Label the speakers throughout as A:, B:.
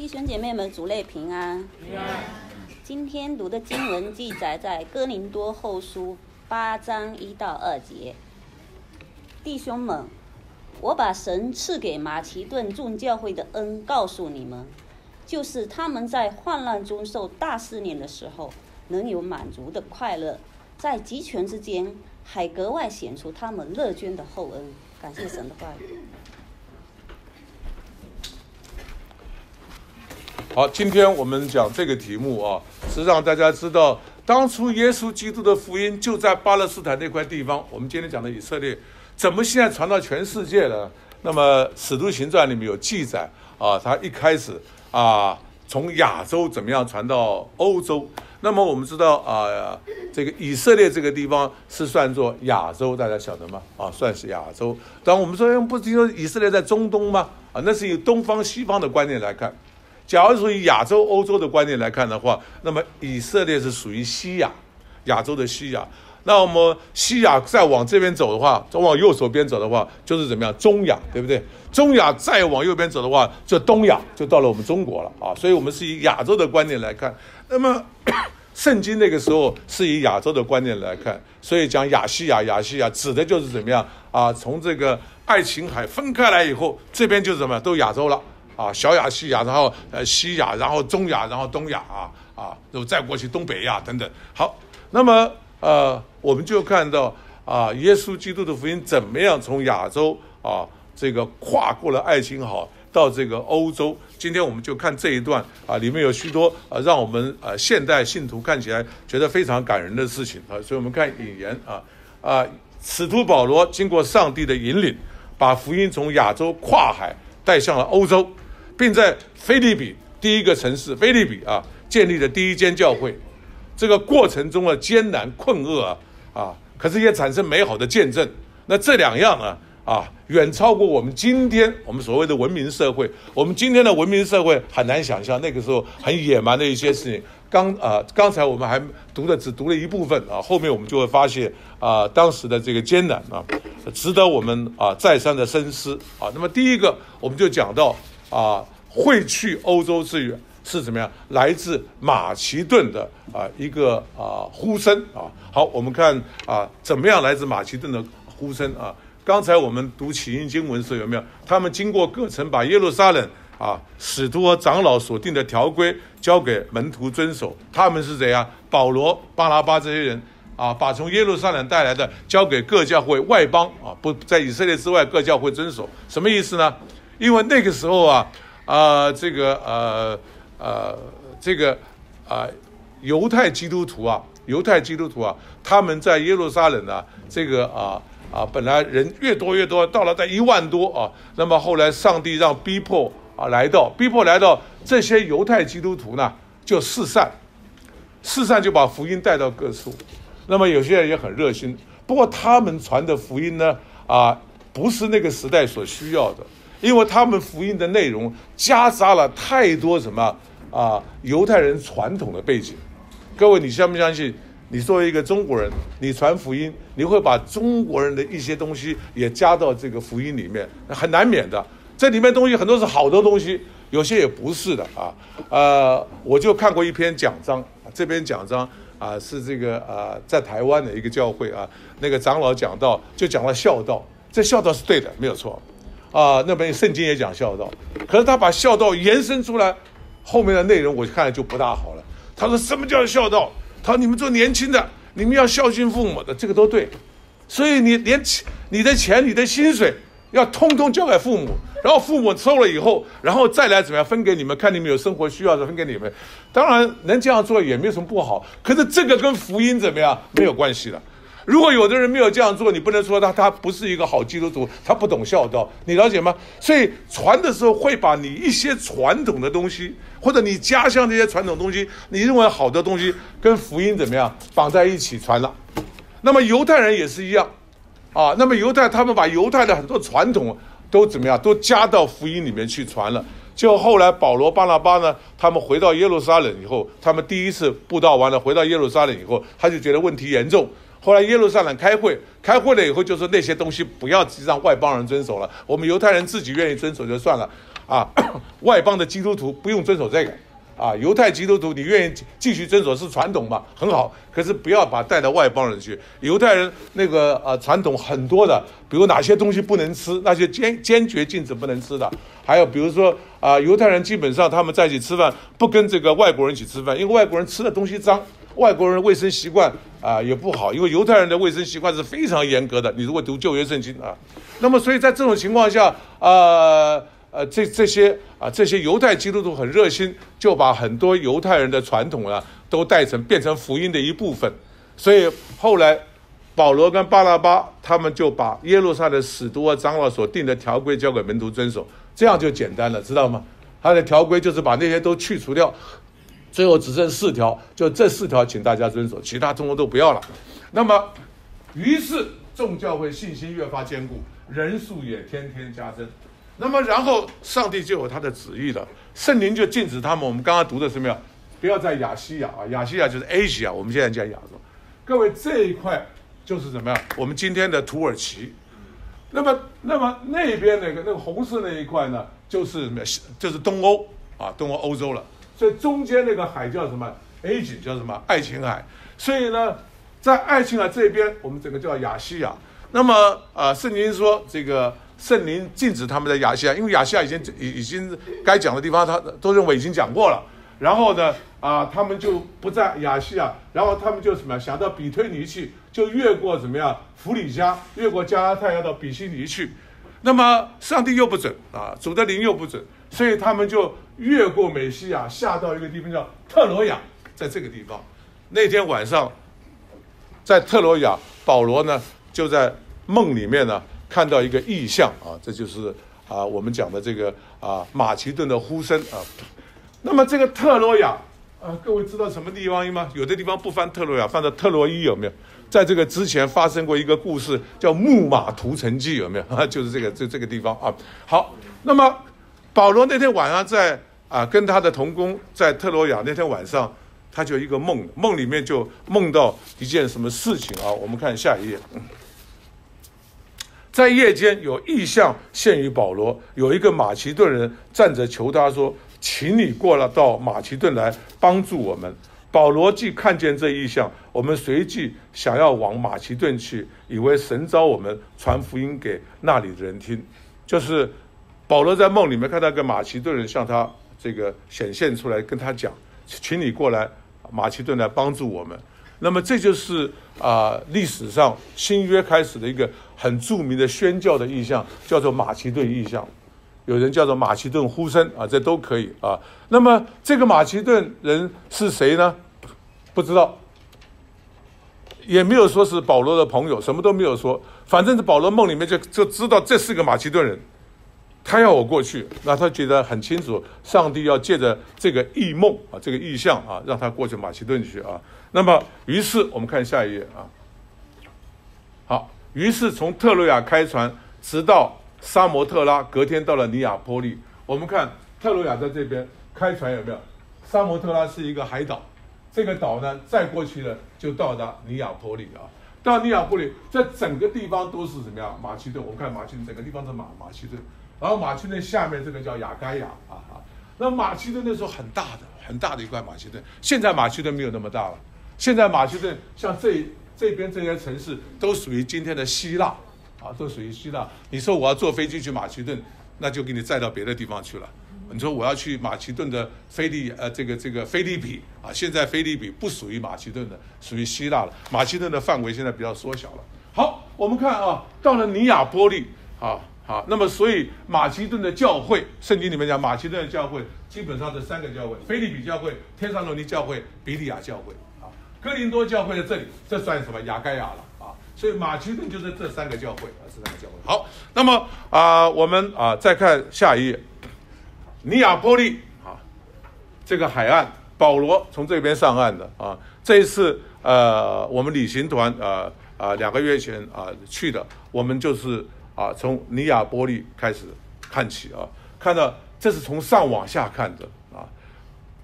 A: 弟兄姐妹们，主内平安。今天读的经文记载在哥林多后书八章一到二节。弟兄们，我把神赐给马其顿众教会的恩告诉你们，就是他们在患难中受大试炼的时候，能有满足的快乐，在极权之间还格外显出他们乐捐的厚恩。感谢神的话语。
B: 好，今天我们讲这个题目啊，是让大家知道，当初耶稣基督的福音就在巴勒斯坦那块地方。我们今天讲的以色列，怎么现在传到全世界了？那么《使徒行传》里面有记载啊，他一开始啊，从亚洲怎么样传到欧洲？那么我们知道啊，这个以色列这个地方是算作亚洲，大家晓得吗？啊，算是亚洲。当我们说不听说以色列在中东吗？啊，那是以东方西方的观念来看。假如说以亚洲、欧洲的观念来看的话，那么以色列是属于西亚，亚洲的西亚。那我们西亚再往这边走的话，再往右手边走的话，就是怎么样？中亚，对不对？中亚再往右边走的话，就东亚，就到了我们中国了啊。所以我们是以亚洲的观念来看。那么 圣经那个时候是以亚洲的观念来看，所以讲亚细亚，亚细亚指的就是怎么样啊？从这个爱琴海分开来以后，这边就是什么？都亚洲了。啊，小亚细亚，然后呃西亚，然后中亚，然后东亚啊啊，然后再过去东北亚等等。好，那么呃，我们就看到啊，耶稣基督的福音怎么样从亚洲啊这个跨过了爱琴海到这个欧洲。今天我们就看这一段啊，里面有许多啊，让我们呃现代信徒看起来觉得非常感人的事情啊。所以我们看引言啊啊，使徒保罗经过上帝的引领，把福音从亚洲跨海带向了欧洲。并在菲利比第一个城市菲利比啊建立了第一间教会，这个过程中的艰难困厄啊啊，可是也产生美好的见证。那这两样啊啊，远超过我们今天我们所谓的文明社会。我们今天的文明社会很难想象那个时候很野蛮的一些事情。刚啊，刚才我们还读的只读了一部分啊，后面我们就会发现啊，当时的这个艰难啊，值得我们啊再三的深思啊。那么第一个，我们就讲到。啊，会去欧洲之远是怎么样？来自马其顿的啊一个啊呼声啊。好，我们看啊怎么样来自马其顿的呼声啊？刚才我们读起因经文的时候有没有？他们经过各城，把耶路撒冷啊使徒和长老所定的条规交给门徒遵守。他们是怎样？保罗、巴拉巴这些人啊，把从耶路撒冷带来的交给各教会外邦啊，不在以色列之外各教会遵守。什么意思呢？因为那个时候啊，啊，这个呃呃，这个啊，犹太基督徒啊，犹太基督徒啊，他们在耶路撒冷啊，这个啊啊，本来人越多越多，到了在一万多啊，那么后来上帝让逼迫啊来到，逼迫来到，这些犹太基督徒呢就四散，四散就把福音带到各处，那么有些人也很热心，不过他们传的福音呢啊，不是那个时代所需要的。因为他们福音的内容夹杂了太多什么啊犹太人传统的背景，各位你相不相信？你作为一个中国人，你传福音，你会把中国人的一些东西也加到这个福音里面，很难免的。这里面东西很多是好的东西，有些也不是的啊。呃，我就看过一篇讲章，这篇讲章啊是这个啊在台湾的一个教会啊，那个长老讲到，就讲了孝道，这孝道是对的，没有错。啊，那边圣经也讲孝道，可是他把孝道延伸出来，后面的内容我看了就不大好了。他说什么叫孝道？他说你们做年轻的，你们要孝敬父母的，这个都对。所以你连钱、你的钱、你的薪水要通通交给父母，然后父母收了以后，然后再来怎么样分给你们？看你们有生活需要的分给你们。当然能这样做也没有什么不好，可是这个跟福音怎么样没有关系的。如果有的人没有这样做，你不能说他他不是一个好基督徒，他不懂孝道，你了解吗？所以传的时候会把你一些传统的东西，或者你家乡这些传统东西，你认为好的东西，跟福音怎么样绑在一起传了。那么犹太人也是一样，啊，那么犹太他们把犹太的很多传统都怎么样，都加到福音里面去传了。就后来保罗巴拿巴呢，他们回到耶路撒冷以后，他们第一次布道完了，回到耶路撒冷以后，他就觉得问题严重。后来耶路撒冷开会，开会了以后就说那些东西不要让外邦人遵守了，我们犹太人自己愿意遵守就算了。啊，外邦的基督徒不用遵守这个。啊，犹太基督徒，你愿意继续遵守是传统嘛？很好，可是不要把带到外邦人去。犹太人那个呃传统很多的，比如哪些东西不能吃，那些坚坚决禁止不能吃的。还有比如说啊，犹太人基本上他们在一起吃饭，不跟这个外国人一起吃饭，因为外国人吃的东西脏，外国人卫生习惯啊也不好，因为犹太人的卫生习惯是非常严格的。你如果读旧约圣经啊，那么所以在这种情况下啊。呃，这这些啊，这些犹太基督徒很热心，就把很多犹太人的传统啊，都带成变成福音的一部分。所以后来保罗跟巴拉巴他们就把耶路撒冷使徒和长老所定的条规交给门徒遵守，这样就简单了，知道吗？他的条规就是把那些都去除掉，最后只剩四条，就这四条，请大家遵守，其他通通都不要了。那么，于是众教会信心越发坚固，人数也天天加增。那么，然后上帝就有他的旨意了，圣灵就禁止他们。我们刚刚读的什么呀？不要在亚细亚啊，亚细亚就是 Asia，我们现在叫亚洲。各位这一块就是怎么样？我们今天的土耳其。那么，那么那边那个那个红色那一块呢，就是什么？就是东欧啊，东欧欧洲了。所以中间那个海叫什么？A 景叫什么？爱琴海。所以呢，在爱琴海这边，我们整个叫亚细亚。那么啊，圣经说这个。圣灵禁止他们在亚细亚，因为亚细亚已经已已经该讲的地方，他都认为已经讲过了。然后呢，啊，他们就不在亚细亚，然后他们就什么想到比推尼去，就越过怎么样弗里加，越过加拉太，要到比西尼去。那么上帝又不准啊，主的灵又不准，所以他们就越过美西亚，下到一个地方叫特罗亚，在这个地方。那天晚上，在特罗亚，保罗呢就在梦里面呢。看到一个异象啊，这就是啊我们讲的这个啊马其顿的呼声啊。那么这个特洛亚啊，各位知道什么地方吗？有的地方不翻特洛亚，翻到特洛伊有没有？在这个之前发生过一个故事，叫木马屠城记有没有？啊，就是这个这这个地方啊。好，那么保罗那天晚上在啊跟他的同工在特罗亚那天晚上，他就一个梦，梦里面就梦到一件什么事情啊？我们看下一页。在夜间有异象现于保罗，有一个马其顿人站着求他说：“请你过了到马其顿来帮助我们。”保罗既看见这异象，我们随即想要往马其顿去，以为神召我们传福音给那里的人听。就是保罗在梦里面看到一个马其顿人向他这个显现出来，跟他讲：“请你过来马其顿来帮助我们。”那么这就是啊历史上新约开始的一个很著名的宣教的意象，叫做马其顿意象，有人叫做马其顿呼声啊，这都可以啊。那么这个马其顿人是谁呢？不知道，也没有说是保罗的朋友，什么都没有说。反正是保罗梦里面就就知道这是个马其顿人，他要我过去，那他觉得很清楚，上帝要借着这个异梦啊，这个意象啊，让他过去马其顿去啊。那么，于是我们看下一页啊。好，于是从特洛亚开船，直到沙摩特拉，隔天到了尼亚波利。我们看特洛亚在这边开船有没有？沙摩特拉是一个海岛，这个岛呢再过去呢就到达尼亚波利啊。到尼亚波利，这整个地方都是什么呀？马其顿。我们看马其顿整个地方是马马其顿，然后马其顿下面这个叫雅盖亚啊啊。那马其顿那时候很大的，很大的一块马其顿。现在马其顿没有那么大了。现在马其顿像这这边这些城市都属于今天的希腊，啊，都属于希腊。你说我要坐飞机去马其顿，那就给你载到别的地方去了。你说我要去马其顿的菲利呃这个这个菲利比啊，现在菲利比不属于马其顿的，属于希腊了。马其顿的范围现在比较缩小了。好，我们看啊，到了尼亚波利，啊啊，那么所以马其顿的教会，圣经里面讲马其顿的教会基本上这三个教会：菲利比教会、天上罗尼教会、比利亚教会。啊哥林多教会在这里，这算什么雅盖亚了啊？所以马其顿就是这三个教会啊，这三个教会。好，那么啊，我们啊再看下一页，尼亚波利啊，这个海岸，保罗从这边上岸的啊。这一次呃，我们旅行团啊啊两个月前啊去的，我们就是啊从尼亚波利开始看起啊，看到这是从上往下看的啊。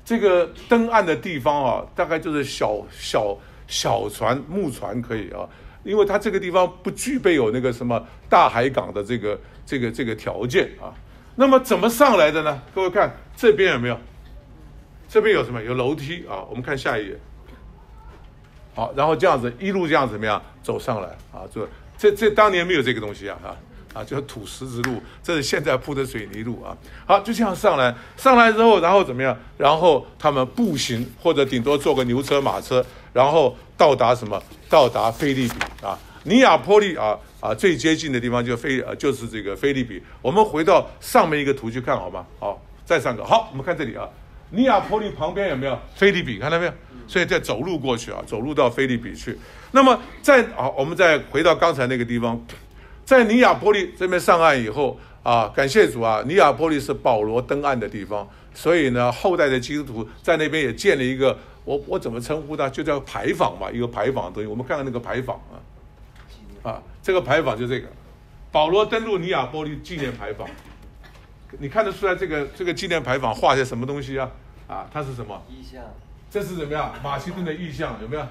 B: 这个登岸的地方啊，大概就是小小小船、木船可以啊，因为它这个地方不具备有那个什么大海港的这个这个这个条件啊。那么怎么上来的呢？各位看这边有没有？这边有什么？有楼梯啊。我们看下一页。好，然后这样子一路这样怎么样走上来啊？这这这当年没有这个东西啊，哈啊，就是土石子路，这是现在铺的水泥路啊。好，就这样上来，上来之后，然后怎么样？然后他们步行或者顶多坐个牛车马车，然后到达什么？到达菲利比啊，尼亚波利啊啊，最接近的地方就菲呃就是这个菲利比。我们回到上面一个图去看好吗？好，再上个好，我们看这里啊。尼亚波利旁边有没有菲利比？看到没有？所以再走路过去啊，走路到菲利比去。那么在啊，我们再回到刚才那个地方，在尼亚波利这边上岸以后啊，感谢主啊，尼亚波利是保罗登岸的地方，所以呢，后代的基督徒在那边也建了一个，我我怎么称呼它？就叫牌坊嘛，一个牌坊东西。我们看看那个牌坊啊，啊，这个牌坊就这个，保罗登陆尼亚波利纪念牌坊。你看得出来这个这个纪念牌坊画些什么东西啊？啊，它是什么？
C: 意象。
B: 这是怎么样？马其顿的意象有没有？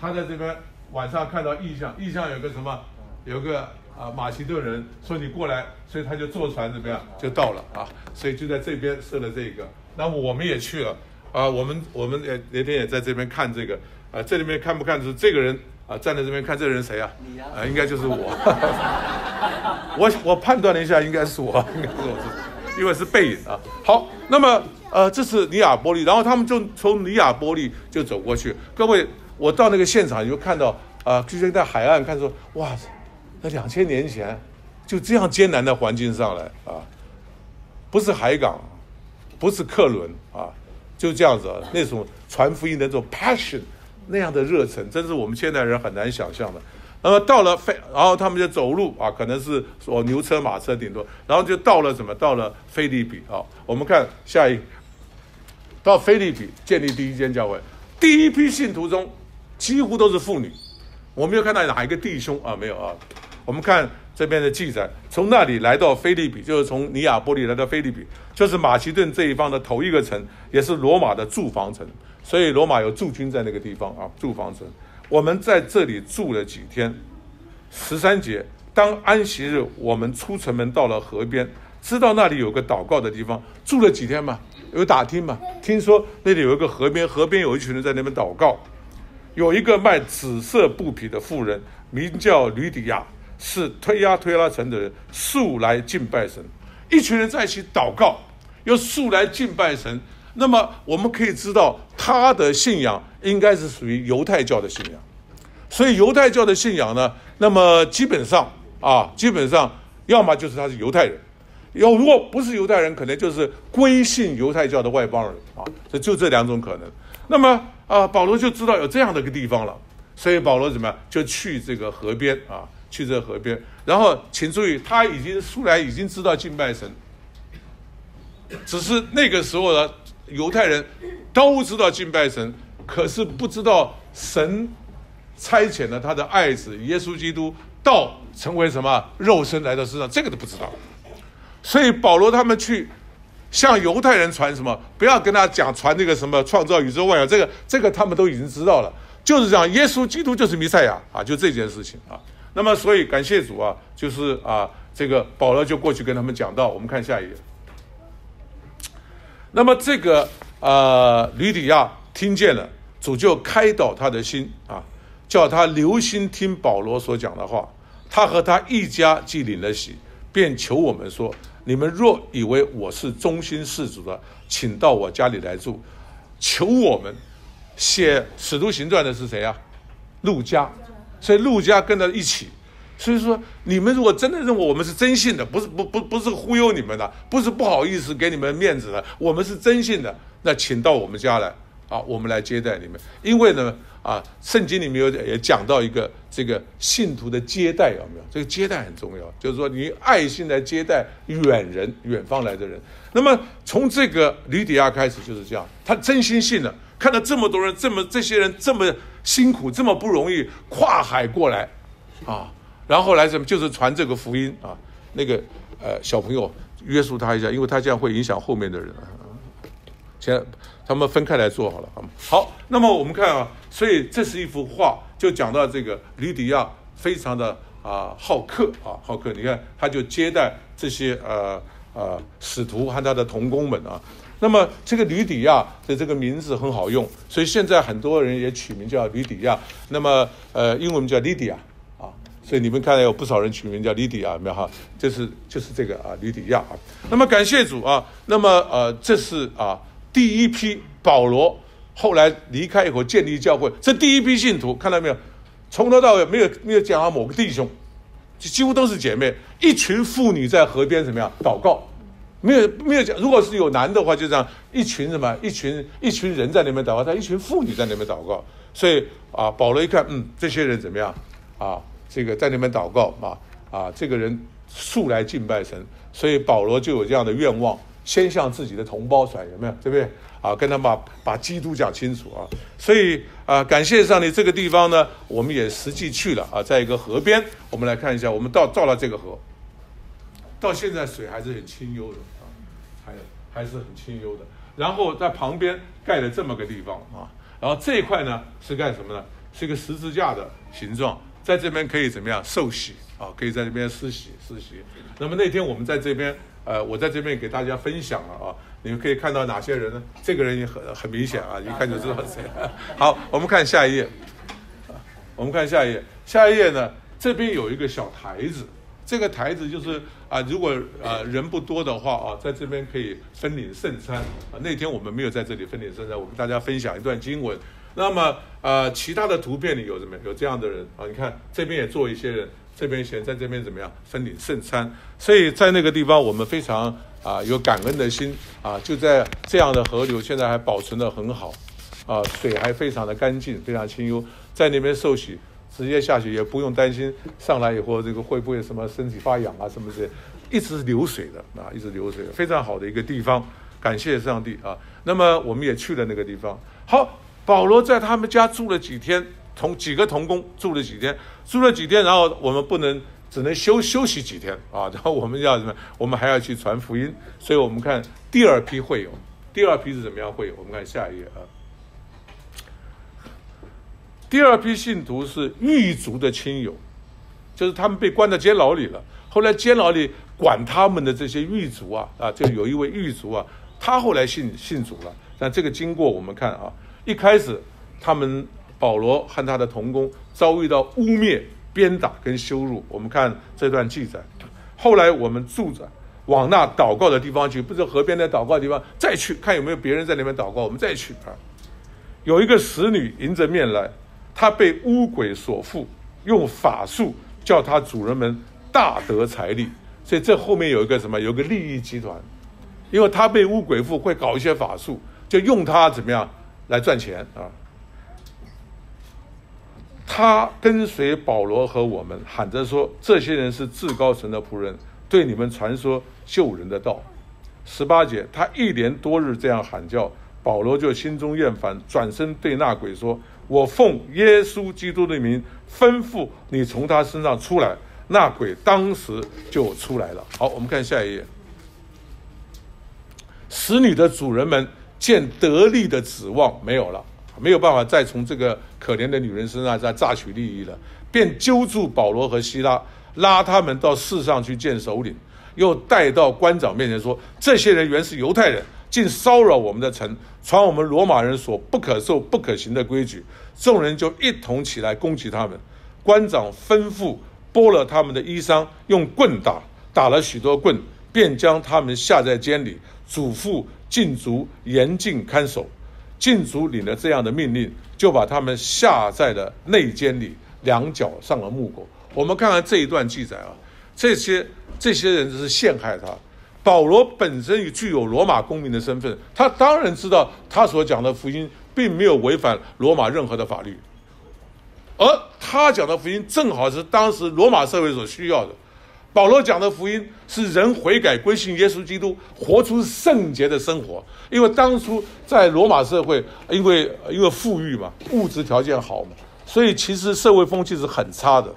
B: 他在这边晚上看到意象，意象有个什么？有个啊马其顿人说你过来，所以他就坐船怎么样就到了啊？所以就在这边设了这个。那我们也去了啊，我们我们也那天也在这边看这个啊，这里面看不看是这个人啊站在这边看这个人谁啊？
C: 你呀？
B: 啊，应该就是我。我我判断了一下，应该是我，应该是我。因为是背影啊，好，那么呃，这是尼亚波利，然后他们就从尼亚波利就走过去。各位，我到那个现场，你就看到啊，就在海岸看说，哇，那两千年前就这样艰难的环境上来啊，不是海港，不是客轮啊，就这样子，那种传福音的那种 passion，那样的热忱，真是我们现代人很难想象的。那么到了菲，然后他们就走路啊，可能是说牛车马车顶多，然后就到了什么？到了菲利比啊。我们看下一，到菲利比建立第一间教会，第一批信徒中几乎都是妇女，我没有看到哪一个弟兄啊，没有啊。我们看这边的记载，从那里来到菲利比，就是从尼亚波利来到菲利比，就是马其顿这一方的头一个城，也是罗马的驻防城，所以罗马有驻军在那个地方啊，驻防城。我们在这里住了几天，十三节。当安息日，我们出城门到了河边，知道那里有个祷告的地方，住了几天嘛？有打听嘛？听说那里有一个河边，河边有一群人在那边祷告。有一个卖紫色布匹的妇人，名叫吕底亚，是推压推拉城的人，素来敬拜神。一群人在一起祷告，又素来敬拜神。那么我们可以知道，他的信仰应该是属于犹太教的信仰。所以犹太教的信仰呢，那么基本上啊，基本上要么就是他是犹太人，要如果不是犹太人，可能就是归信犹太教的外邦人啊。这就这两种可能。那么啊，保罗就知道有这样的一个地方了，所以保罗怎么样就去这个河边啊，去这河边。然后请注意，他已经出来已经知道敬拜神，只是那个时候呢。犹太人都知道敬拜神，可是不知道神差遣了他的爱子耶稣基督到成为什么肉身来到世上，这个都不知道。所以保罗他们去向犹太人传什么？不要跟他讲传那个什么创造宇宙万有，这个这个他们都已经知道了。就是讲耶稣基督就是弥赛亚啊，就这件事情啊。那么所以感谢主啊，就是啊，这个保罗就过去跟他们讲到。我们看下一页。那么这个呃，吕底亚听见了，主就开导他的心啊，叫他留心听保罗所讲的话。他和他一家既领了喜，便求我们说：你们若以为我是忠心事主的，请到我家里来住。求我们写使徒行传的是谁啊？陆家，所以陆家跟他一起。所以说，你们如果真的认为我们是真信的，不是不不不是忽悠你们的，不是不好意思给你们面子的，我们是真信的，那请到我们家来啊，我们来接待你们。因为呢，啊，圣经里面有也讲到一个这个信徒的接待有没有？这个接待很重要，就是说你爱心来接待远人、远方来的人。那么从这个吕底亚开始就是这样，他真心信了，看到这么多人，这么这些人这么辛苦，这么不容易跨海过来，啊。然后来什么？就是传这个福音啊，那个呃小朋友约束他一下，因为他这样会影响后面的人。先他们分开来做好了啊。好，那么我们看啊，所以这是一幅画，就讲到这个吕底亚非常的啊好客啊好客。你看他就接待这些呃呃使徒和他的同工们啊。那么这个吕底亚的这个名字很好用，所以现在很多人也取名叫吕底亚。那么呃，英文叫 Lydia，所以你们看到有不少人取名叫 Lydia 没有哈？就是就是这个啊，吕底亚啊。那么感谢主啊，那么呃，这是啊第一批保罗后来离开以后建立教会，这第一批信徒看到没有？从头到尾没有没有讲到某个弟兄，几乎都是姐妹，一群妇女在河边怎么样祷告。没有没有讲，如果是有男的话，就这样一群什么，一群一群人在那边祷告，他一群妇女在那边祷告，所以啊，保罗一看，嗯，这些人怎么样啊？这个在那边祷告啊啊，这个人素来敬拜神，所以保罗就有这样的愿望，先向自己的同胞传，有没有？对不对？啊，跟他们把把基督讲清楚啊。所以啊，感谢上帝，这个地方呢，我们也实际去了啊，在一个河边，我们来看一下，我们到到了这个河。到现在水还是很清幽的啊，还还是很清幽的。然后在旁边盖了这么个地方啊，然后这一块呢是干什么呢？是一个十字架的形状，在这边可以怎么样受洗啊？可以在这边施洗施洗。那么那天我们在这边，呃，我在这边给大家分享了啊，你们可以看到哪些人呢？这个人也很很明显啊，一看就知道谁。好，我们看下一页，我们看下一页，下一页呢，这边有一个小台子。这个台子就是啊，如果呃人不多的话啊，在这边可以分领圣餐啊。那天我们没有在这里分领圣餐，我跟大家分享一段经文。那么呃，其他的图片里有什么？有这样的人啊？你看这边也做一些人，这边先在这边怎么样分领圣餐？所以在那个地方，我们非常啊有感恩的心啊，就在这样的河流，现在还保存的很好啊，水还非常的干净，非常清幽，在那边受洗。直接下去也不用担心上来以后这个会不会什么身体发痒啊什么之类，一直是流水的啊，一直流水，非常好的一个地方，感谢上帝啊。那么我们也去了那个地方。好，保罗在他们家住了几天，同几个童工住了几天，住了几天，然后我们不能只能休休息几天啊，然后我们要什么？我们还要去传福音，所以我们看第二批会友，第二批是怎么样会友？我们看下一页啊。第二批信徒是狱卒的亲友，就是他们被关在监牢里了。后来监牢里管他们的这些狱卒啊，啊，就有一位狱卒啊，他后来信信主了。但这个经过我们看啊，一开始他们保罗和他的同工遭遇到污蔑、鞭打跟羞辱。我们看这段记载。后来我们住着往那祷告的地方去，不是河边的祷告地方，再去看有没有别人在那边祷告。我们再去啊，有一个使女迎着面来。她被巫鬼所缚，用法术叫她主人们大得财力，所以这后面有一个什么？有个利益集团，因为她被巫鬼附，会搞一些法术，就用她怎么样来赚钱啊？他跟随保罗和我们，喊着说：“这些人是至高神的仆人，对你们传说救人的道。”十八节，他一连多日这样喊叫，保罗就心中厌烦，转身对那鬼说。我奉耶稣基督的名吩咐你从他身上出来，那鬼当时就出来了。好，我们看下一页。使女的主人们见得利的指望没有了，没有办法再从这个可怜的女人身上再榨取利益了，便揪住保罗和希拉，拉他们到市上去见首领，又带到官长面前说：这些人原是犹太人。竟骚扰我们的城，传我们罗马人所不可受、不可行的规矩，众人就一同起来攻击他们。官长吩咐剥了他们的衣裳，用棍打，打了许多棍，便将他们下在监里，嘱咐禁足严禁看守。禁足领了这样的命令，就把他们下在了内监里，两脚上了木狗。我们看看这一段记载啊，这些这些人是陷害他。保罗本身也具有罗马公民的身份，他当然知道他所讲的福音并没有违反罗马任何的法律，而他讲的福音正好是当时罗马社会所需要的。保罗讲的福音是人悔改归信耶稣基督，活出圣洁的生活。因为当初在罗马社会，因为因为富裕嘛，物质条件好嘛，所以其实社会风气是很差的，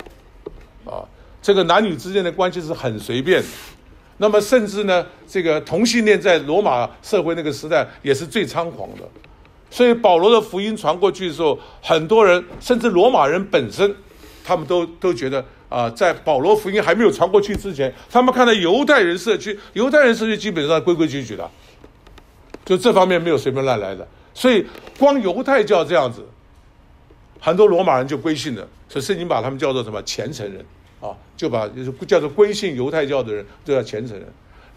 B: 啊，这个男女之间的关系是很随便。那么，甚至呢，这个同性恋在罗马社会那个时代也是最猖狂的。所以，保罗的福音传过去的时候，很多人，甚至罗马人本身，他们都都觉得啊，在保罗福音还没有传过去之前，他们看到犹太人社区，犹太人社区基本上规规矩矩的，就这方面没有随便乱来的。所以光犹太教这样子，很多罗马人就归信了，所以圣经把他们叫做什么虔诚人啊，就把就是叫做归信犹太教的人都叫虔诚人。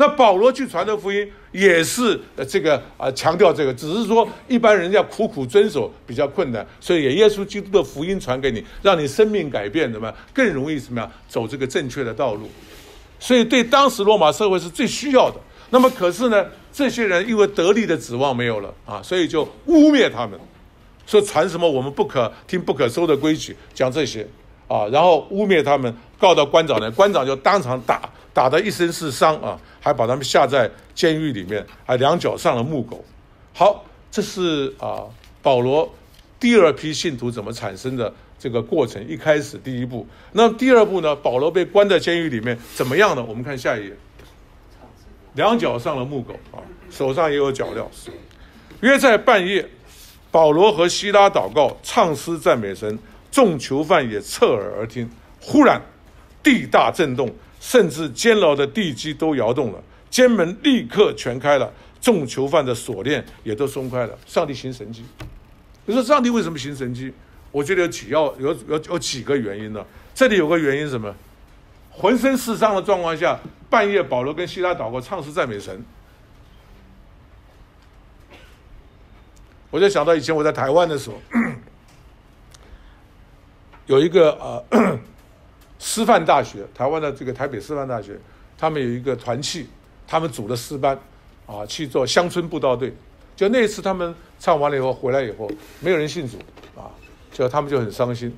B: 那保罗去传的福音也是呃这个啊强调这个，只是说一般人要苦苦遵守比较困难，所以也耶稣基督的福音传给你，让你生命改变，怎么更容易怎么样走这个正确的道路？所以对当时罗马社会是最需要的。那么可是呢，这些人因为得力的指望没有了啊，所以就污蔑他们，说传什么我们不可听不可收的规矩，讲这些啊，然后污蔑他们，告到官长呢，官长就当场打。打得一身是伤啊，还把他们下在监狱里面，还两脚上了木狗。好，这是啊保罗第二批信徒怎么产生的这个过程。一开始第一步，那第二步呢？保罗被关在监狱里面怎么样呢？我们看下一页，两脚上了木狗啊，手上也有脚镣。约在半夜，保罗和希拉祷告，唱诗赞美神，众囚犯也侧耳而听。忽然地大震动。甚至监牢的地基都摇动了，监门立刻全开了，众囚犯的锁链也都松开了。上帝行神迹。你说上帝为什么行神迹？我觉得有几要有有有几个原因呢？这里有个原因什么？浑身是伤的状况下，半夜保罗跟希拉祷告，唱诗赞美神。我就想到以前我在台湾的时候，有一个呃。师范大学，台湾的这个台北师范大学，他们有一个团契，他们组了诗班，啊，去做乡村布道队。就那一次他们唱完了以后回来以后，没有人信主，啊，就他们就很伤心，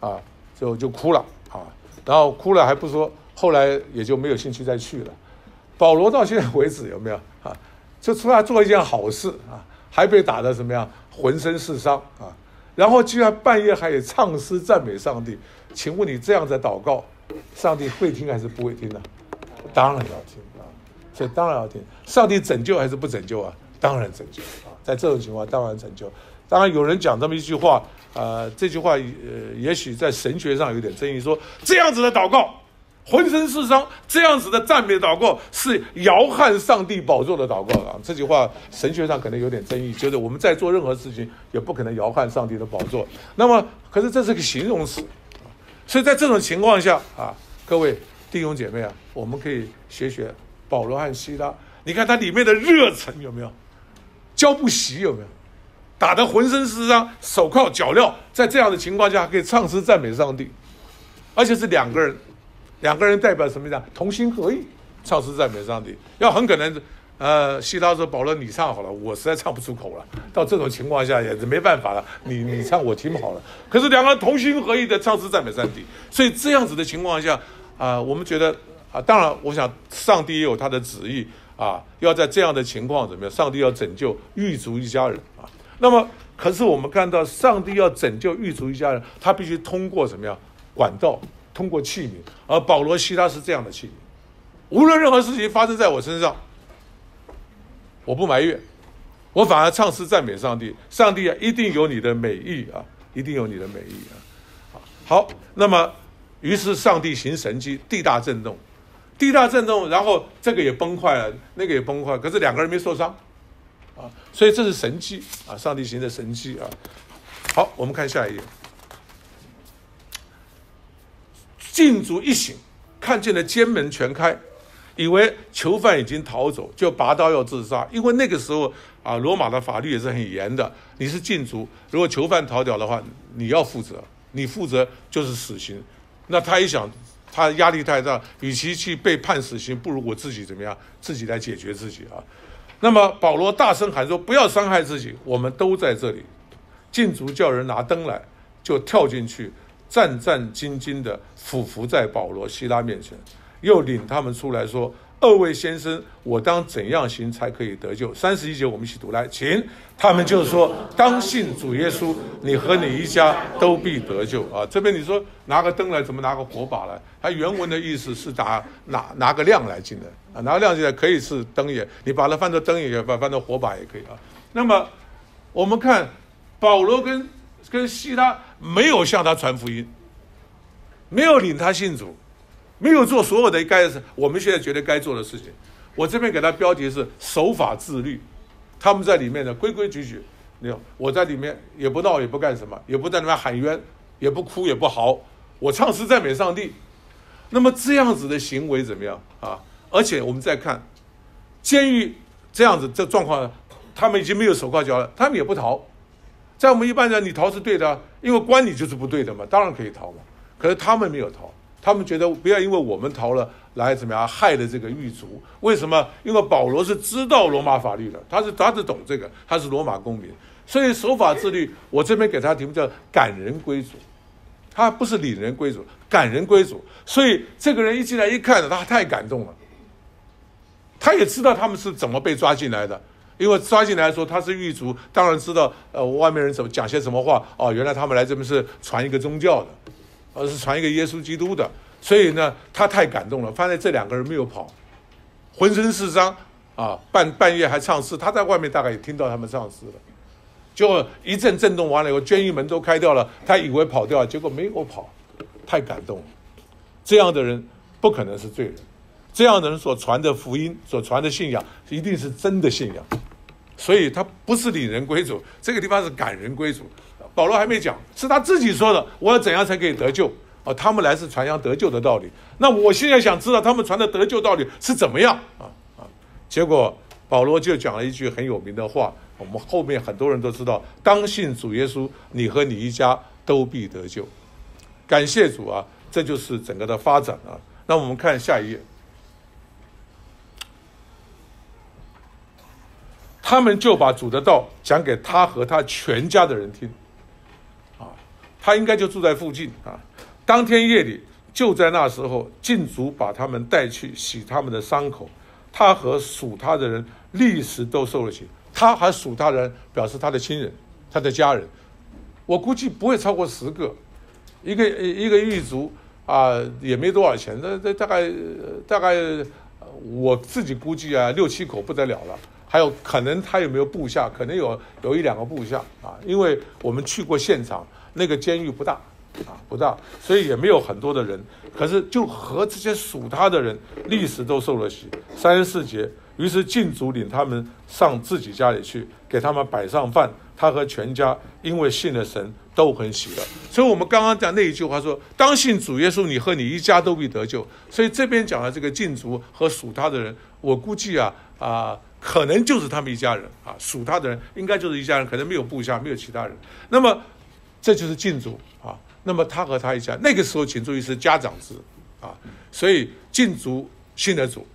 B: 啊，就就哭了，啊，然后哭了还不说，后来也就没有兴趣再去了。保罗到现在为止有没有啊？就出来做一件好事啊，还被打的怎么样，浑身是伤啊，然后居然半夜还有唱诗赞美上帝。请问你这样子祷告，上帝会听还是不会听呢？当然要听啊，所以当然要听。上帝拯救还是不拯救啊？当然拯救啊，在这种情况当然拯救。当然有人讲这么一句话，呃，这句话呃，也许在神学上有点争议，说这样子的祷告，浑身是伤，这样子的赞美祷告是摇撼上帝宝座的祷告啊。这句话神学上可能有点争议，觉得我们在做任何事情也不可能摇撼上帝的宝座。那么，可是这是个形容词。所以在这种情况下啊，各位弟兄姐妹啊，我们可以学学保罗和希拉，你看他里面的热忱有没有？教不习有没有？打得浑身是伤，手铐脚镣，在这样的情况下可以唱诗赞美上帝，而且是两个人，两个人代表什么样？同心合意唱诗赞美上帝，要很可能。呃，希拉说：“保罗，你唱好了，我实在唱不出口了。到这种情况下也是没办法了。你你唱，我听好了。可是两个人同心合意的唱诗赞美上帝，所以这样子的情况下，啊，我们觉得啊，当然，我想上帝也有他的旨意啊，要在这样的情况怎么样？上帝要拯救狱卒一家人啊。那么，可是我们看到，上帝要拯救狱卒一家人，他必须通过什么样管道？通过器皿。而保罗、希拉是这样的器皿。无论任何事情发生在我身上。”我不埋怨，我反而唱诗赞美上帝。上帝啊，一定有你的美意啊，一定有你的美意啊。好，那么于是上帝行神迹，地大震动，地大震动，然后这个也崩坏了，那个也崩坏，可是两个人没受伤啊，所以这是神迹啊，上帝行的神迹啊。好，我们看下一页，禁足一醒，看见了监门全开。以为囚犯已经逃走，就拔刀要自杀。因为那个时候啊，罗马的法律也是很严的。你是禁足，如果囚犯逃掉的话，你要负责，你负责就是死刑。那他一想，他压力太大，与其去被判死刑，不如我自己怎么样，自己来解决自己啊。那么保罗大声喊说：“不要伤害自己，我们都在这里。”禁足叫人拿灯来，就跳进去，战战兢兢地俯伏在保罗、希拉面前。又领他们出来说：“二位先生，我当怎样行才可以得救？”三十一节，我们一起读来，请他们就说：“当信主耶稣，你和你一家都必得救。”啊，这边你说拿个灯来，怎么拿个火把来？它原文的意思是拿拿拿个亮来进来啊，拿个亮进来可以是灯也，你把它翻作灯也，把翻作火把也可以啊。那么我们看保罗跟跟希拉没有向他传福音。没有领他信主，没有做所有的该我们现在觉得该做的事情。我这边给他标题是守法自律，他们在里面呢规规矩矩。你看我在里面也不闹也不干什么，也不在里面喊冤，也不哭也不嚎，我唱诗赞美上帝。那么这样子的行为怎么样啊？而且我们再看监狱这样子这状况，他们已经没有手铐脚了，他们也不逃。在我们一般人，你逃是对的，因为关你就是不对的嘛，当然可以逃嘛。可是他们没有逃，他们觉得不要因为我们逃了来怎么样害了这个狱卒？为什么？因为保罗是知道罗马法律的，他是他是懂这个，他是罗马公民，所以守法自律。我这边给他题目叫感人归主，他不是领人归主，感人归主。所以这个人一进来一看，他太感动了，他也知道他们是怎么被抓进来的。因为抓进来说他是狱卒，当然知道呃外面人怎么讲些什么话哦，原来他们来这边是传一个宗教的，而是传一个耶稣基督的，所以呢他太感动了。发现这两个人没有跑，浑身是伤啊，半半夜还唱诗，他在外面大概也听到他们唱诗了，就一阵震动完了以后，监狱门都开掉了，他以为跑掉了，结果没有跑，太感动了。这样的人不可能是罪人。这样的人所传的福音、所传的信仰，一定是真的信仰，所以他不是领人归主，这个地方是感人归主。保罗还没讲，是他自己说的，我要怎样才可以得救？哦，他们来是传扬得救的道理。那我现在想知道他们传的得救道理是怎么样啊啊！结果保罗就讲了一句很有名的话，我们后面很多人都知道：当信主耶稣，你和你一家都必得救。感谢主啊！这就是整个的发展啊。那我们看下一页。他们就把主的道讲给他和他全家的人听，他应该就住在附近啊。当天夜里，就在那时候，禁足把他们带去洗他们的伤口。他和属他的人立时都受了洗。他还属他人，表示他的亲人，他的家人。我估计不会超过十个。一个一个狱卒啊，也没多少钱，那那大概大概我自己估计啊，六七口不得了了。还有可能他有没有部下？可能有有一两个部下啊，因为我们去过现场，那个监狱不大，啊不大，所以也没有很多的人。可是就和这些属他的人，历史都受了洗。三十四节，于是禁足领他们上自己家里去，给他们摆上饭。他和全家因为信了神，都很喜乐。所以我们刚刚讲那一句话说：“当信主耶稣，你和你一家都必得救。”所以这边讲的这个禁足和属他的人，我估计啊啊。可能就是他们一家人啊，属他的人应该就是一家人，可能没有部下，没有其他人。那么这就是禁足啊。那么他和他一家，那个时候请注意是家长制啊，所以禁足信得主，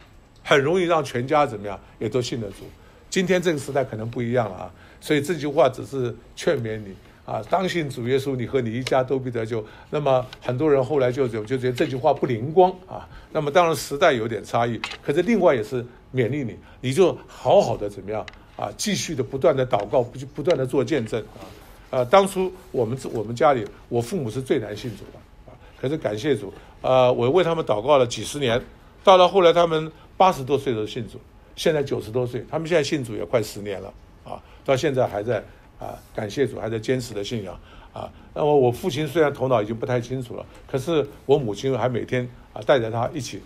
B: 很容易让全家怎么样也都信得主。今天这个时代可能不一样了啊，所以这句话只是劝勉你啊，当信主耶稣，你和你一家都必得救。那么很多人后来就就就觉得这句话不灵光啊。那么当然时代有点差异，可是另外也是。勉励你，你就好好的怎么样啊？继续的不断的祷告，不就不断的做见证啊？呃，当初我们这我们家里，我父母是最难信主的啊。可是感谢主，呃，我为他们祷告了几十年，到了后来他们八十多岁都信主，现在九十多岁，他们现在信主也快十年了啊，到现在还在啊，感谢主还在坚持的信仰啊。那么我父亲虽然头脑已经不太清楚了，可是我母亲还每天啊带着他一起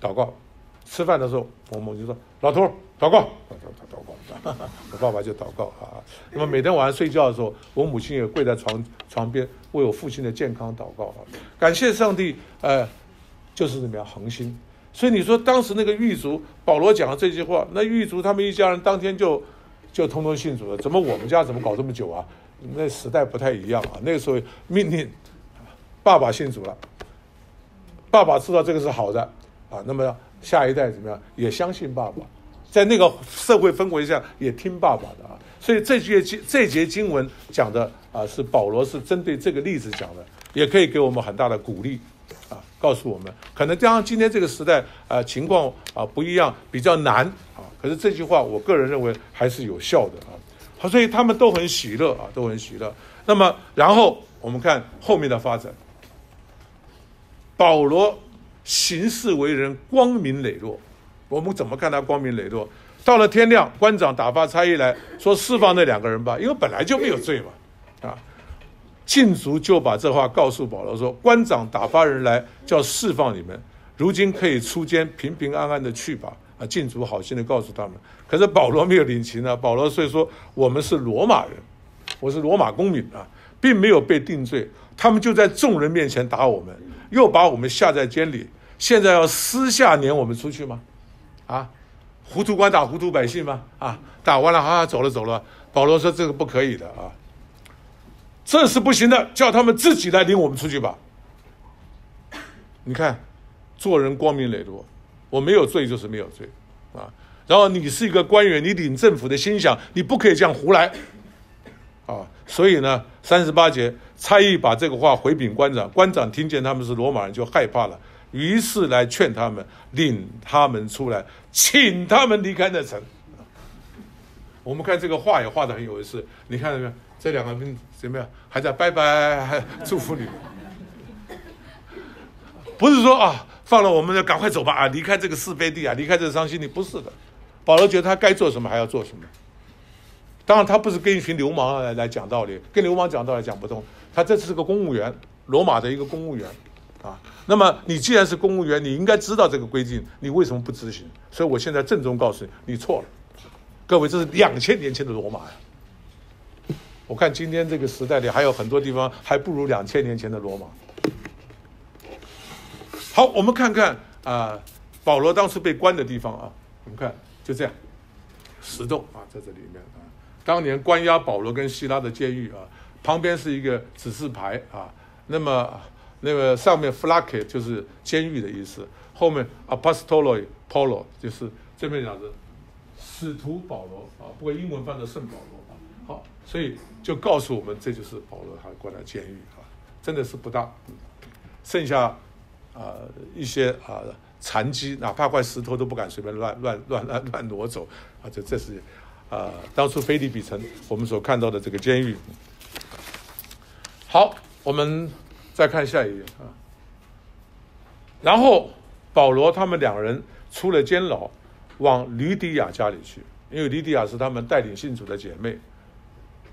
B: 祷告。吃饭的时候，我母亲说：“老头祷告，祷祷祷告。”我爸爸就祷告啊。那么每天晚上睡觉的时候，我母亲也跪在床床边为我父亲的健康祷告啊。感谢上帝，呃，就是怎么样恒心。所以你说当时那个狱卒保罗讲了这句话，那狱卒他们一家人当天就就通通信主了。怎么我们家怎么搞这么久啊？那时代不太一样啊。那个时候命令爸爸信主了，爸爸知道这个是好的啊。那么。下一代怎么样？也相信爸爸，在那个社会氛围下也听爸爸的啊。所以这节经这节经文讲的啊，是保罗是针对这个例子讲的，也可以给我们很大的鼓励，告诉我们可能加上今天这个时代啊情况啊不一样，比较难啊。可是这句话我个人认为还是有效的啊。好，所以他们都很喜乐啊，都很喜乐。那么然后我们看后面的发展，保罗。行事为人光明磊落，我们怎么看他光明磊落？到了天亮，官长打发差役来说释放那两个人吧，因为本来就没有罪嘛，啊，禁足就把这话告诉保罗说：“官长打发人来，叫释放你们，如今可以出监，平平安安的去吧。”啊，禁足好心的告诉他们。可是保罗没有领情啊。保罗所以说：“我们是罗马人，我是罗马公民啊，并没有被定罪。他们就在众人面前打我们，又把我们下在监里。现在要私下撵我们出去吗？啊，糊涂官打糊涂百姓吗？啊，打完了啊，走了走了。保罗说：这个不可以的啊。”这是不行的，叫他们自己来领我们出去吧。你看，做人光明磊落，我没有罪就是没有罪，啊。然后你是一个官员，你领政府的心想，你不可以这样胡来，啊。所以呢，三十八节，差役把这个话回禀官长，官长听见他们是罗马人，就害怕了，于是来劝他们，领他们出来，请他们离开那城。我们看这个画也画的很有意思，你看到没有？这两个兵怎么样？还在拜拜，还祝福你。不是说啊，放了我们就，赶快走吧啊，离开这个是非地啊，离开这个伤心地。不是的，保罗觉得他该做什么还要做什么。当然，他不是跟一群流氓来来讲道理，跟流氓讲道理讲不通。他这是个公务员，罗马的一个公务员啊。那么你既然是公务员，你应该知道这个规定，你为什么不执行？所以我现在郑重告诉你，你错了。各位，这是两千年前的罗马呀。我看今天这个时代里还有很多地方还不如两千年前的罗马。好，我们看看啊，保罗当时被关的地方啊，我们看就这样，石洞啊，在这里面啊，当年关押保罗跟希拉的监狱啊，旁边是一个指示牌啊，那么那个上面 flake 就是监狱的意思，后面 apostoloi Paulo 就是这边讲的使徒保罗啊，不过英文翻的圣保罗，所以。就告诉我们，这就是保罗他关的监狱啊，真的是不大，剩下啊一些啊残疾，哪怕块石头都不敢随便乱乱乱乱乱挪走啊，这这是啊当初菲利比城我们所看到的这个监狱。好，我们再看下一页啊，然后保罗他们两人出了监牢，往吕底亚家里去，因为吕底亚是他们带领信主的姐妹。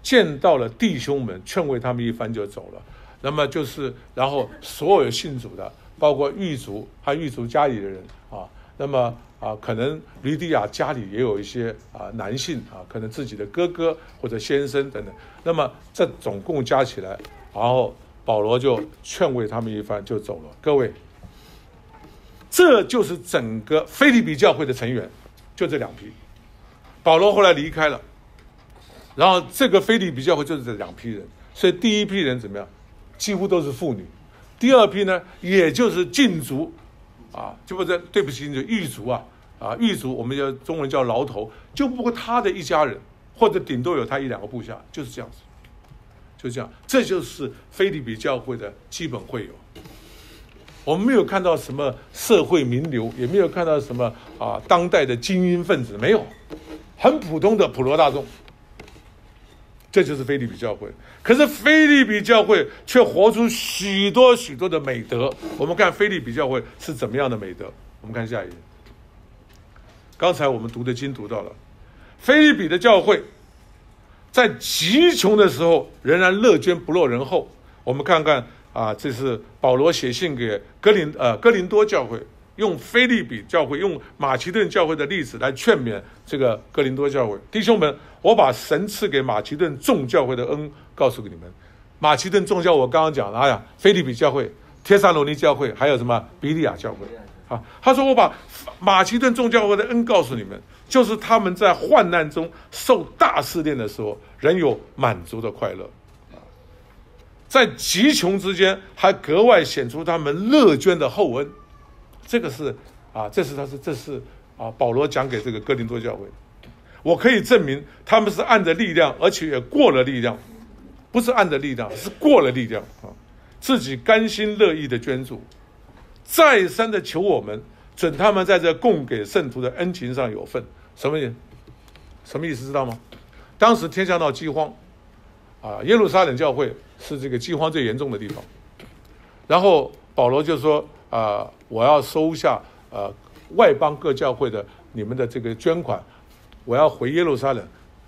B: 见到了弟兄们，劝慰他们一番就走了。那么就是，然后所有信主的，包括狱卒，还狱卒家里的人啊。那么啊，可能吕底亚家里也有一些啊男性啊，可能自己的哥哥或者先生等等。那么这总共加起来，然后保罗就劝慰他们一番就走了。各位，这就是整个菲利比教会的成员，就这两批。保罗后来离开了。然后这个菲利比教会就是这两批人，所以第一批人怎么样，几乎都是妇女；第二批呢，也就是禁足，啊，就不是对不起，就狱卒啊，啊，狱卒，我们叫中文叫牢头，就不过他的一家人，或者顶多有他一两个部下，就是这样子，就这样，这就是菲利比教会的基本会友。我们没有看到什么社会名流，也没有看到什么啊当代的精英分子，没有，很普通的普罗大众。这就是菲利比教会，可是菲利比教会却活出许多许多的美德。我们看菲利比教会是怎么样的美德？我们看下一页。刚才我们读的经读到了，菲利比的教会，在极穷的时候仍然乐捐不落人后。我们看看啊，这是保罗写信给哥林呃哥林多教会。用菲利比教会、用马其顿教会的例子来劝勉这个哥林多教会弟兄们，我把神赐给马其顿众教会的恩告诉给你们。马其顿众教我刚刚讲了，哎呀，菲利比教会、帖撒罗尼教会，还有什么比利亚教会啊？他说我把马其顿众教会的恩告诉你们，就是他们在患难中受大试炼的时候，仍有满足的快乐在极穷之间还格外显出他们乐捐的厚恩。这个是啊，这是他是这是啊，保罗讲给这个哥林多教会，我可以证明他们是按着力量，而且也过了力量，不是按着力量，是过了力量啊，自己甘心乐意的捐助，再三的求我们准他们在这供给圣徒的恩情上有份，什么意什么意思知道吗？当时天下闹饥荒，啊，耶路撒冷教会是这个饥荒最严重的地方，然后保罗就说。啊，我要收下呃外邦各教会的你们的这个捐款，我要回耶路撒冷，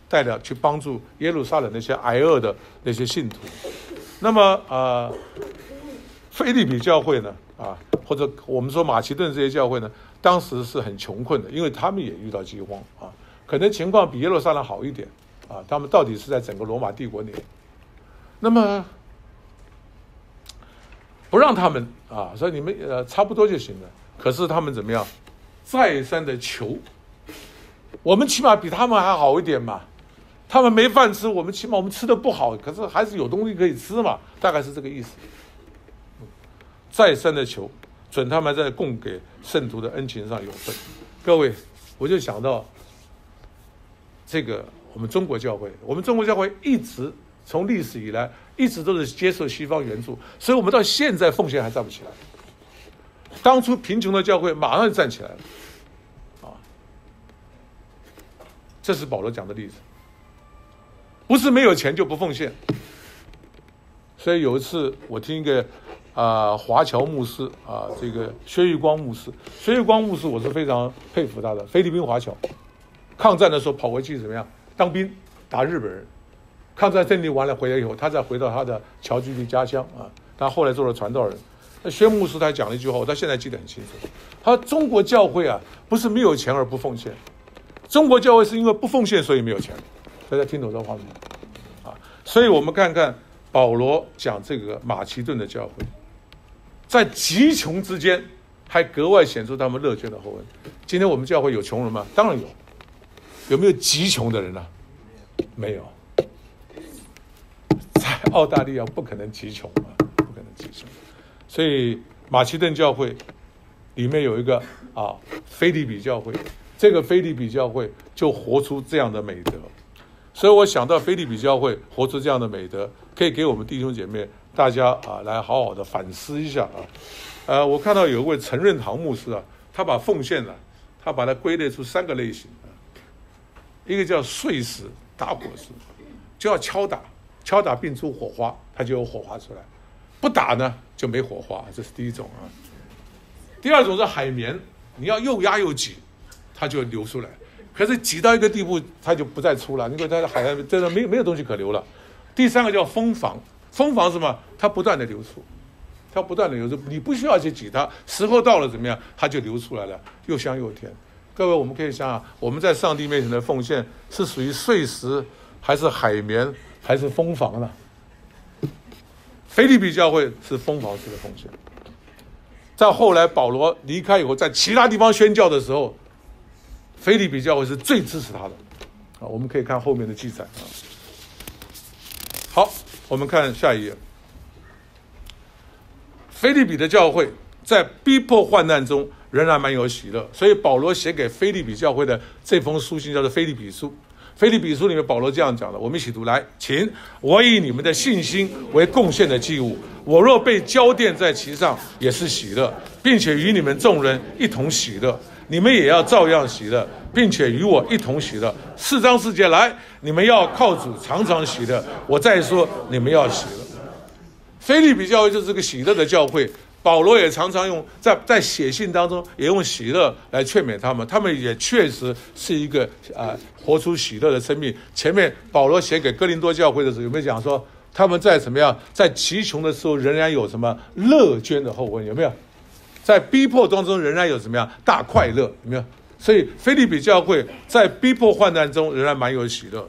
B: 带了去帮助耶路撒冷那些挨饿的那些信徒。那么啊，菲利比教会呢啊，或者我们说马其顿这些教会呢，当时是很穷困的，因为他们也遇到饥荒啊，可能情况比耶路撒冷好一点啊。他们到底是在整个罗马帝国里，那么不让他们啊，说你们呃差不多就行了。可是他们怎么样，再三的求，我们起码比他们还好一点嘛。他们没饭吃，我们起码我们吃的不好，可是还是有东西可以吃嘛，大概是这个意思。再三的求，准他们在供给圣徒的恩情上有份。各位，我就想到这个我们中国教会，我们中国教会一直从历史以来一直都是接受西方援助，所以我们到现在奉献还站不起来。当初贫穷的教会马上就站起来了，啊，这是保罗讲的例子。不是没有钱就不奉献，所以有一次我听一个啊华侨牧师啊，这个薛玉光牧师，薛玉光牧师我是非常佩服他的，菲律宾华侨，抗战的时候跑回去怎么样？当兵打日本人，抗战胜利完了回来以后，他再回到他的侨居地家乡啊，他后来做了传道人。那薛牧师他讲了一句话，我到现在记得很清楚，他说中国教会啊不是没有钱而不奉献，中国教会是因为不奉献所以没有钱。大家听懂这话吗？啊，所以我们看看保罗讲这个马其顿的教会，在极穷之间，还格外显出他们乐捐的厚恩。今天我们教会有穷人吗？当然有。有没有极穷的人呢？没有。澳大利亚不可能极穷啊，不可能极穷。所以马其顿教会里面有一个啊，菲利比教会，这个菲利比教会就活出这样的美德。所以我想到菲利比教会活出这样的美德，可以给我们弟兄姐妹大家啊来好好的反思一下啊。呃，我看到有一位陈润堂牧师啊，他把奉献呢，他把它归类出三个类型啊，一个叫碎石打火石，就要敲打，敲打并出火花，它就有火花出来；不打呢就没火花，这是第一种啊。第二种是海绵，你要又压又挤，它就流出来。可是挤到一个地步，它就不再出了，因为它的海洋真的没有没有东西可流了。第三个叫蜂房，蜂房什么？它不断的流出，它不断的流出，你不需要去挤它，时候到了怎么样，它就流出来了，又香又甜。各位，我们可以想想，我们在上帝面前的奉献是属于碎石，还是海绵，还是蜂房呢？菲利比教会是蜂房式的奉献。在后来保罗离开以后，在其他地方宣教的时候。菲利比教会是最支持他的，啊，我们可以看后面的记载啊。好，我们看下一页。菲利比的教会在逼迫患难中仍然蛮有喜乐，所以保罗写给菲利比教会的这封书信叫做《菲利比书》。《菲利比书》里面保罗这样讲的，我们一起读来，请我以你们的信心为贡献的祭物，我若被浇奠在其上，也是喜乐，并且与你们众人一同喜乐。你们也要照样喜乐，并且与我一同喜乐。四章四节来，你们要靠主常常喜乐。我再说，你们要喜乐。菲利比教会就是个喜乐的教会。保罗也常常用在在写信当中也用喜乐来劝勉他们。他们也确实是一个啊，活出喜乐的生命。前面保罗写给哥林多教会的时候，有没有讲说他们在怎么样，在极穷的时候仍然有什么乐捐的后文？有没有？在逼迫当中，仍然有什么样大快乐？有没有？所以，菲利比教会在逼迫患难中，仍然蛮有喜乐。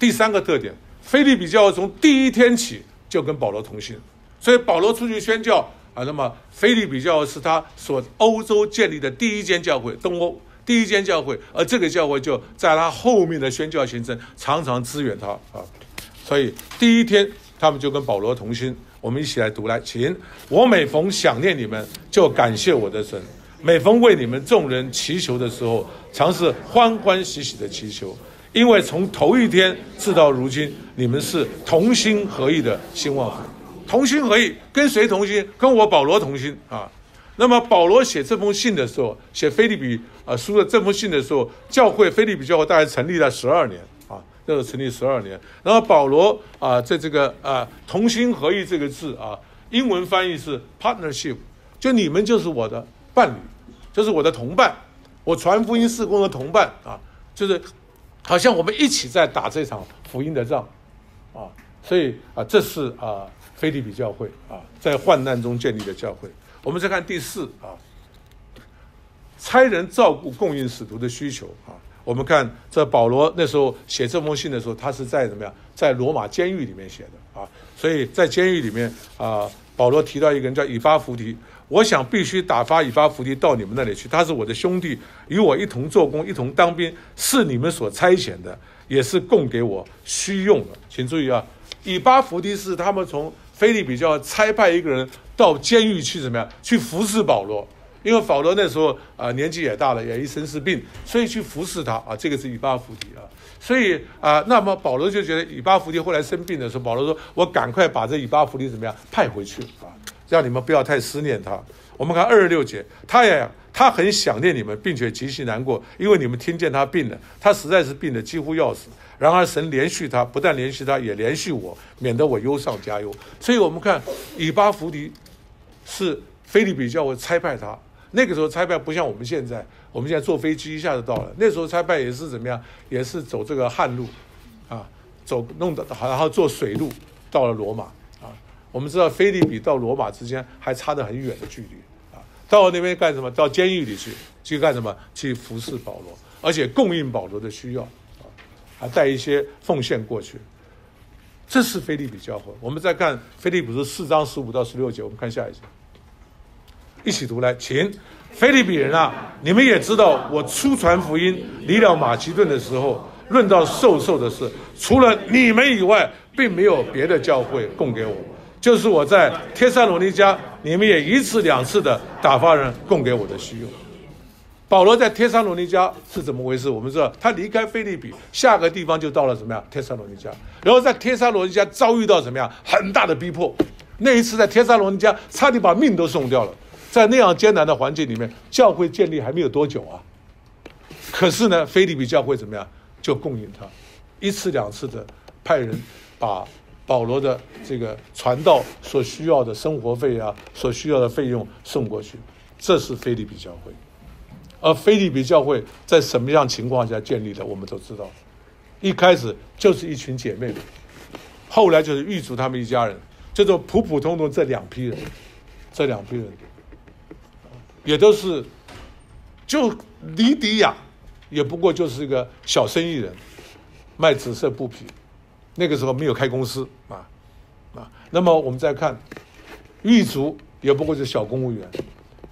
B: 第三个特点，菲利比教会从第一天起就跟保罗同行，所以保罗出去宣教啊，那么菲利比教是他所欧洲建立的第一间教会，东欧第一间教会，而这个教会就在他后面的宣教行程常常支援他啊，所以第一天他们就跟保罗同心。我们一起来读来，请我每逢想念你们，就感谢我的神；每逢为你们众人祈求的时候，常是欢欢喜喜的祈求，因为从头一天至到如今，你们是同心合意的兴旺同心合意，跟谁同心？跟我保罗同心啊！那么保罗写这封信的时候，写菲利比啊书的这封信的时候，教会菲利比教会大概成立了十二年啊。这是成立十二年，然后保罗啊，在这个啊“同心合意”这个字啊，英文翻译是 partnership，就你们就是我的伴侣，就是我的同伴，我传福音事工的同伴啊，就是好像我们一起在打这场福音的仗啊，所以啊，这是啊菲利比教会啊，在患难中建立的教会。我们再看第四啊，差人照顾供应使徒的需求啊。我们看这保罗那时候写这封信的时候，他是在怎么样，在罗马监狱里面写的啊。所以在监狱里面啊，保罗提到一个人叫以巴弗提，我想必须打发以巴弗提到你们那里去，他是我的兄弟，与我一同做工，一同当兵，是你们所差遣的，也是供给我需用的。请注意啊，以巴弗提是他们从菲利比教差派一个人到监狱去怎么样，去服侍保罗。因为保罗那时候啊年纪也大了，也一身是病，所以去服侍他啊。这个是以巴弗提啊，所以啊，那么保罗就觉得以巴弗提后来生病的时候，保罗说：“我赶快把这以巴弗提怎么样派回去啊，让你们不要太思念他。”我们看二十六节，他也他很想念你们，并且极其难过，因为你们听见他病了，他实在是病得几乎要死。然而神连续他，不但连续他，也连续我，免得我忧上加忧。所以我们看以巴弗迪是菲利比教会差派他。那个时候差派不像我们现在，我们现在坐飞机一下就到了。那时候差派也是怎么样，也是走这个旱路，啊，走弄的，然后坐水路到了罗马啊。我们知道菲利比到罗马之间还差得很远的距离啊。到了那边干什么？到监狱里去去干什么？去服侍保罗，而且供应保罗的需要，还带一些奉献过去。这是菲利比教会。我们再看菲利比是四章十五到十六节，我们看下一节。一起读来，请，菲利比人啊，你们也知道，我出传福音离了马其顿的时候，论到授受的事，除了你们以外，并没有别的教会供给我。就是我在帖撒罗尼迦，你们也一次两次的打发人供给我的需用。保罗在帖撒罗尼迦是怎么回事？我们知道，他离开菲利比，下个地方就到了什么样？帖撒罗尼迦，然后在帖撒罗尼迦遭遇到什么样很大的逼迫？那一次在帖撒罗尼迦，差点把命都送掉了。在那样艰难的环境里面，教会建立还没有多久啊。可是呢，菲利比教会怎么样？就供应他，一次两次的派人把保罗的这个传道所需要的生活费啊，所需要的费用送过去。这是菲利比教会。而菲利比教会在什么样情况下建立的？我们都知道，一开始就是一群姐妹，后来就是狱卒他们一家人，叫做普普通通这两批人，这两批人。也都是，就尼迪亚，也不过就是一个小生意人，卖紫色布匹，那个时候没有开公司啊，啊，那么我们再看，狱卒也不过是小公务员，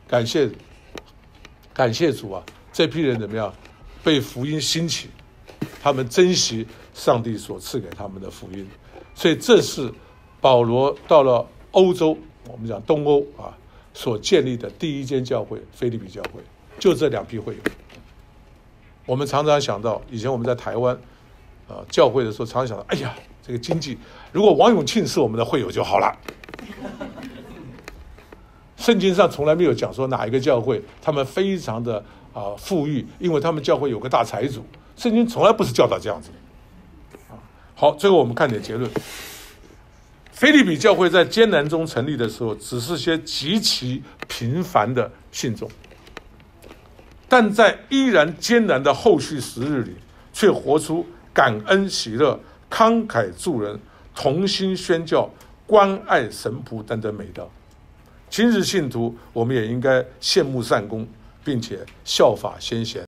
B: 感谢，感谢主啊，这批人怎么样，被福音兴起，他们珍惜上帝所赐给他们的福音，所以这是保罗到了欧洲，我们讲东欧啊。所建立的第一间教会——菲利比教会，就这两批会友。我们常常想到，以前我们在台湾，啊，教会的时候，常常想到，哎呀，这个经济，如果王永庆是我们的会友就好了。圣经上从来没有讲说哪一个教会他们非常的啊富裕，因为他们教会有个大财主。圣经从来不是教导这样子。啊，好，最后我们看点结论。菲利比教会在艰难中成立的时候，只是些极其平凡的信众，但在依然艰难的后续时日里，却活出感恩喜乐、慷慨助人、同心宣教、关爱神仆等等美德。今日信徒，我们也应该羡慕善功，并且效法先贤。